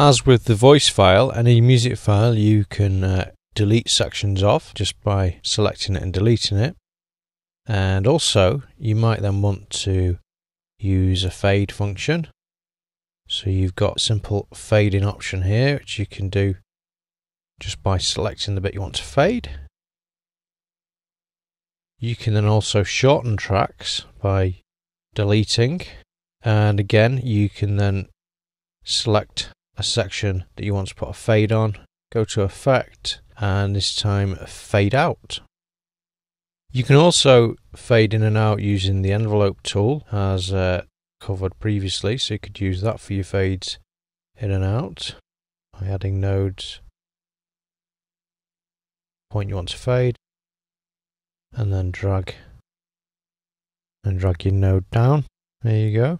As with the voice file, any music file you can uh, delete sections off just by selecting it and deleting it. And also, you might then want to use a fade function. So you've got simple fading option here, which you can do just by selecting the bit you want to fade. You can then also shorten tracks by deleting. And again, you can then select a section that you want to put a fade on, go to effect, and this time fade out. You can also fade in and out using the envelope tool as uh, covered previously, so you could use that for your fades in and out by adding nodes. Point you want to fade, and then drag and drag your node down. There you go.